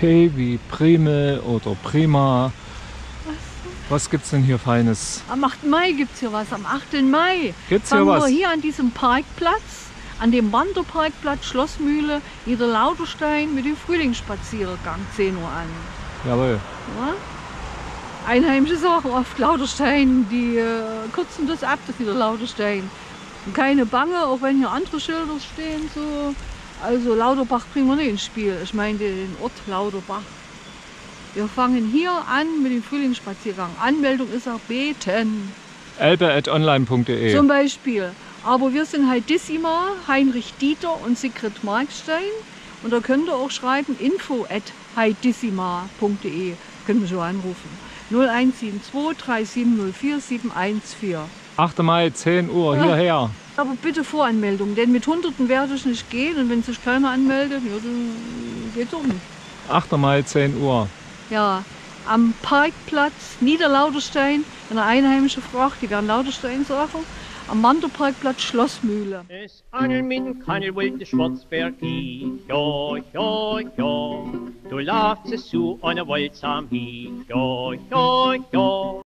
P wie Primel oder Prima. Was gibt's denn hier Feines? Am 8. Mai gibt es hier was, am 8. Mai. Gibt's hier was? wir hier an diesem Parkplatz, an dem Wanderparkplatz Schlossmühle, Niederlauterstein mit dem Frühlingsspaziergang 10 Uhr an. Jawohl. Ja? Einheimische sagen oft Lauterstein, die äh, kürzen das ab, das Niederlauterstein. Und keine Bange, auch wenn hier andere Schilder stehen, so. Also Lauterbach bringen wir nicht ins Spiel. Ich meine den Ort Lauterbach. Wir fangen hier an mit dem Frühlingsspaziergang. Anmeldung ist auch beten. elbe.online.de Zum Beispiel. Aber wir sind halt Dissima, Heinrich Dieter und Sigrid Markstein. Und da könnt ihr auch schreiben info at heidissima.de. Können wir schon anrufen. 0172 3704 714. 8. Mai, 10 Uhr, hierher. Aber bitte Voranmeldung, denn mit Hunderten werde ich nicht gehen. Und wenn sich keiner anmeldet, ja, dann geht's auch nicht. 8. Mai, 10 Uhr. Ja, am Parkplatz Niederlauterstein, eine einheimische Frage, die werden Lauterstein sagen, am Wanderparkplatz Schlossmühle. Es angeln mit Kannelwild de Schwarzberg hi. Ja, ja, ja. Du laufst es zu einer Wolzam hi. Ja, ja, ja.